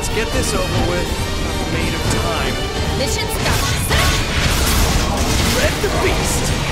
Let's get this over with. I'm made of time. Mission start. Red the beast!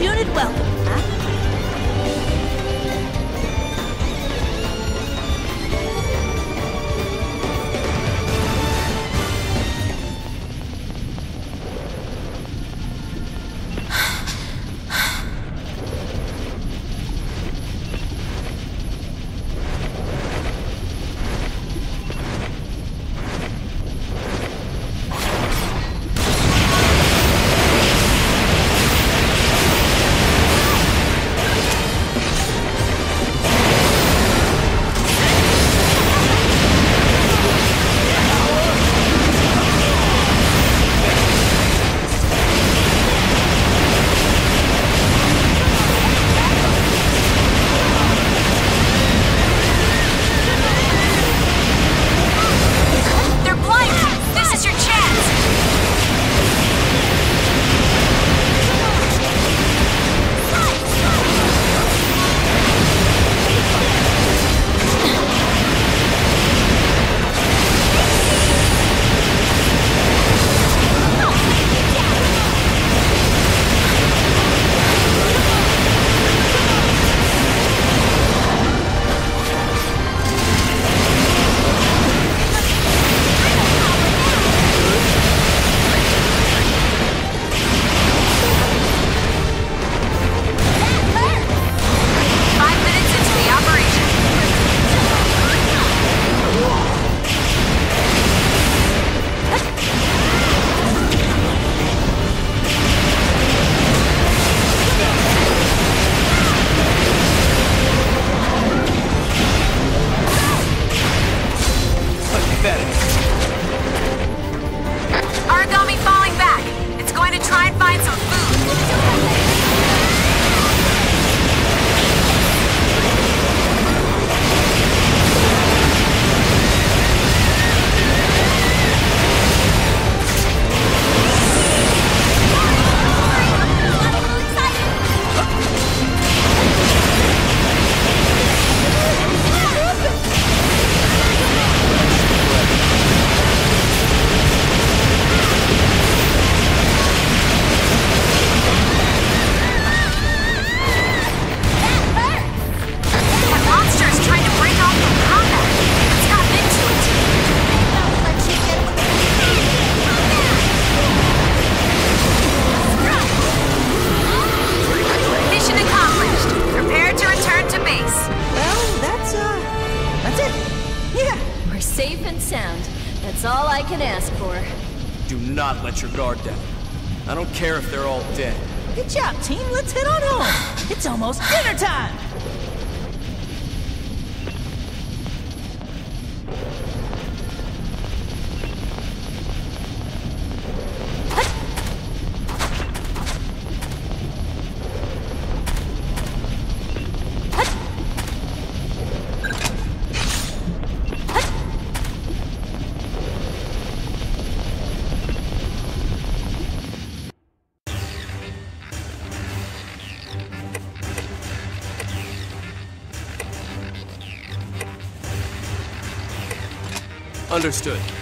Unit welcome. Can ask for. Do not let your guard down. I don't care if they're all dead. Good job, team. Let's head on home. It's almost dinner time. Understood.